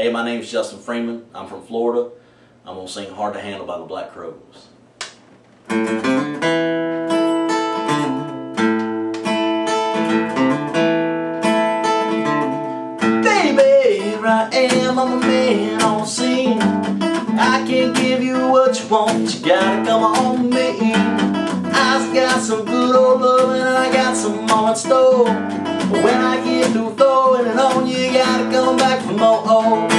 Hey, my name is Justin Freeman. I'm from Florida. I'm going to sing Hard to Handle by the Black Crowes. Baby, here I am, I'm a man on scene. I can't give you what you want, you gotta come on me. I've got some good old love and I got some more in store. But when I get through throwing it on you, you gotta come back for more.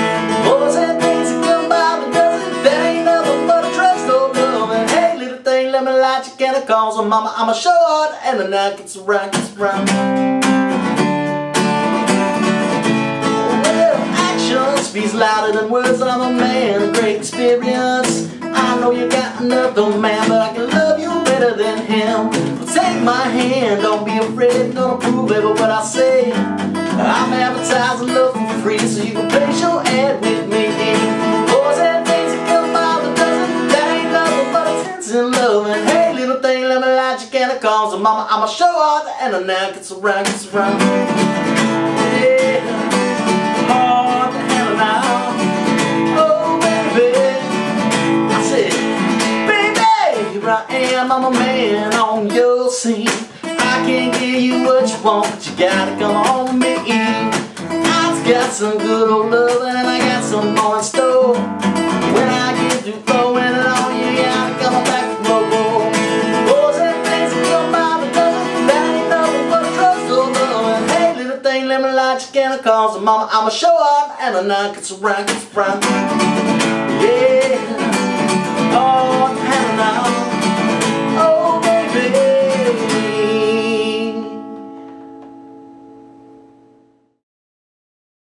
Me light your candle, cause I'm, I'm, I'm a show out and the night gets around, gets around. Well, action speaks louder than words. I'm a man great experience. I know you got another man, but I can love you better than him. Take my hand, don't be afraid, gonna prove every what I say. I'm advertising love for free, so you can light your candle, cause I'm, I'm, I'm a show and the night gets around, gets around. Yeah, I am, I'm a man on your scene. I can't give you what you want, but you gotta come on me. I've got some good old love and I got some more in store. When I get through me light your candle, cause I'ma show up and night gets gets around. Yeah.